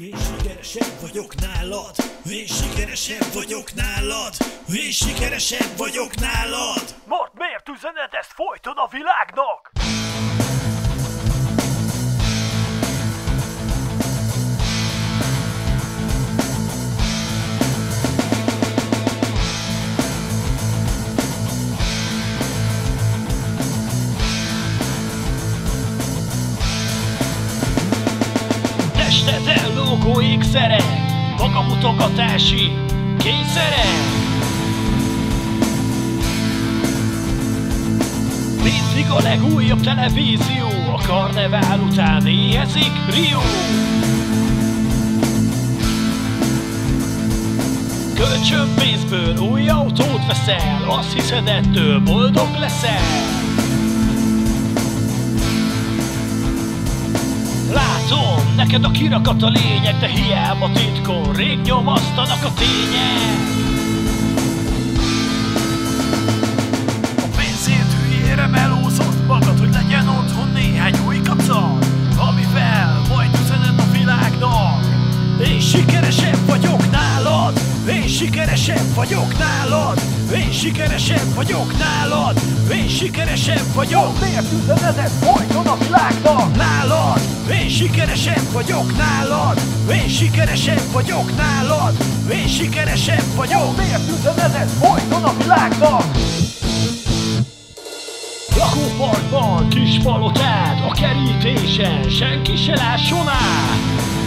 Én sikeresebb vagyok nálad, én sikeresebb vagyok nálad, én sikeresebb vagyok nálad. Mart, miért üzened ezt folyton a világnak? Ellógó ékszerek, magamutogatási kényszerek. Mindig a legújabb televízió, a karnevál után éhezik Rio. Kölcsönpénzből új autót veszel, azt hiszed ettől boldog leszel. Látom, neked a kirakat a lényeg, de hiába titkon rég nyomasztanak a tények. Sikeresebb vagyok nálad, én sikeresebb vagyok nálad, én sikeresebb vagyok. Miért üzened ezt folyton a világnak? Nálad, én sikeresebb vagyok nálad, én sikeresebb vagyok nálad, én sikeresebb vagyok. Miért üzened ezt folyton a világnak? Lakóparkban kis palotád, a kerítésen senki se lásson át.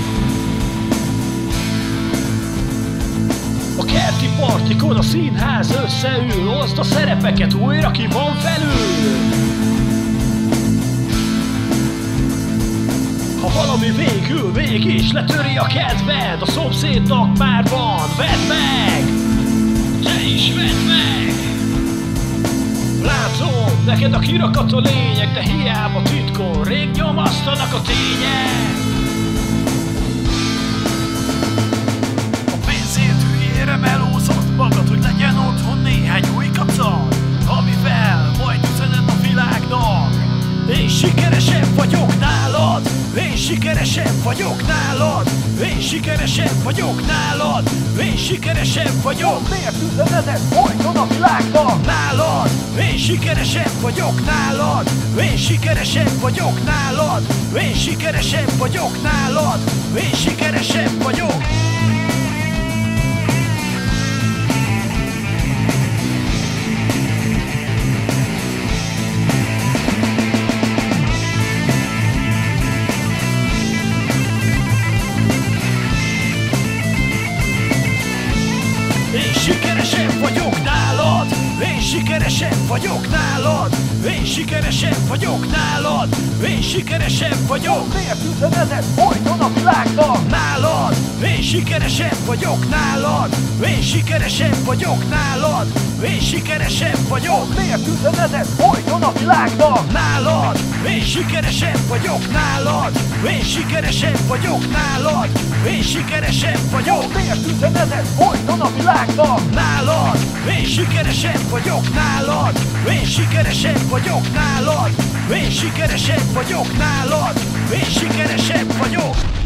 Partikon a színház összeül, oszd a szerepeket újra ki van felül. Ha valami végül mégis letöri a kedved, a szomszédnak már van, vedd meg! Te is vedd meg! Látom, neked a kirakat a lényeg, de hiába titkon rég nyomasztanak a tények. Sikeresebb vagyok nálad, én sikeresebb vagyok nálad, én sikeresebb vagyok nálad, én sikeresebb vagyok. Miért üzened ezt folyton a világnak? Nálad, én sikeresebb vagyok nálad, én sikeresebb vagyok nálad, én sikeresebb vagyok nálad, én sikeresebb vagyok. Sikeresebb vagyok nálad. Én sikeresebb vagyok nálad. Én sikeresebb vagyok. Miért üzened folyton a világnak? Sikeresebb vagyok nálad. Én sikeresebb vagyok nálad. Én sikeresebb vagyok. Miért üzened ezt folyton a világnak? Nálad. Én sikeresebb vagyok nálad. Én sikeresebb vagyok nálad. Én sikeresebb vagyok. Miért üzened ezt folyton a világnak? Nálad. Én sikeresebb vagyok nálad. Én sikeresebb vagyok nálad. Én sikeresebb vagyok nálad. Én sikeresebb vagyok